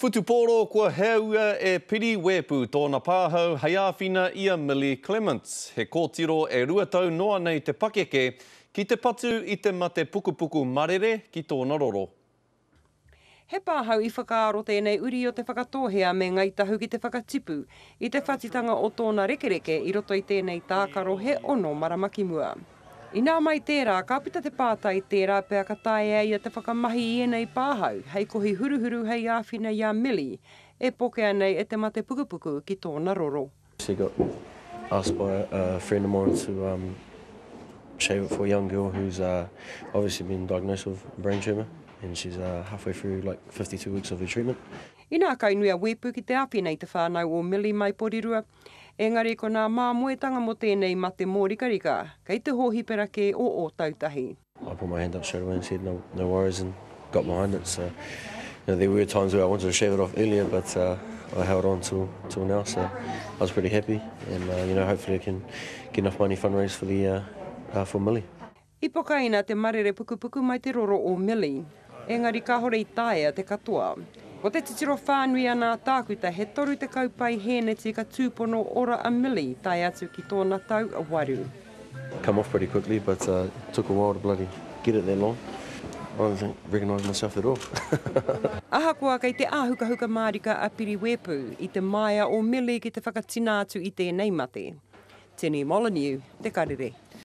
Whutupōro kua heaua e Piri Wēpu tōna pāhau hei āwhina i a Millie Clements, he kōtiro e rua tau noa nei te pakeke, ki te patu i te mate pukupuku marere ki tōna roro. He pāhau i whakaaro tēnei uri o Te Whakatōhea me Ngāi Tahu ki te whakatipu i te whatitanga o tōna rekereke i roto i tēnei tākaro he ono marama ki mua. Inā mai tērā, ka puta te pātai tērā pea ka taea ia te whakamahi i ēnei pāhau hei kohi huruhuru hei āwhina i a Millie e pokea nei e te mate pukupuku ki tōna roro. She got asked by a friend of mine to um, shave it for a young girl who's uh, obviously been diagnosed with brain tumour and she's uh, halfway through like 52 weeks of her treatment. Inā ka inui a Weepu ki te āwhina i te whānau o Millie mai Porirua, Engari ko nā māmoetanga mō tēnei mate mōrikarika, kei te hōhipera kē o Ōtautahi. I put my hand up straight away and said no no worries and got behind it so you know there were times where I wanted to shave it off earlier but uh I held on till till now so I was pretty happy and uh you know hopefully I can get enough money fundraise for the uh for Millie. I pakaina te marere pukupuku mai te roro o Millie. Engari kahore i taea te katoa. Ko te titiro whānui a Nā Tākuta he 30 pae hēneti ka tūpono ora a Millie tae atu ki tōna tau waru. come off pretty quickly but uh took a while to bloody get it that long. I don't recognise myself at all. Ahakoa kei te āhukahuka mārika a Piriwēpū i te māia o Millie ki te whakatina atu i tēnei mate. Tini Molyneux, Te Karere.